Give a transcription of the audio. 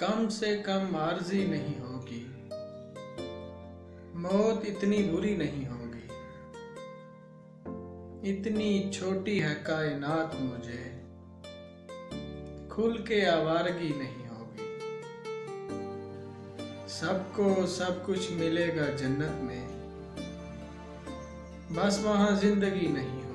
कम से कम आर्जी नहीं होगी। मौत इतनी बुरी नहीं होगी। इतनी छोटी है कायनात मुझे। खुल के आवारगी नहीं होगी। सबको सब कुछ मिलेगा जन्नत में। बस वहाँ ज़िंदगी नहीं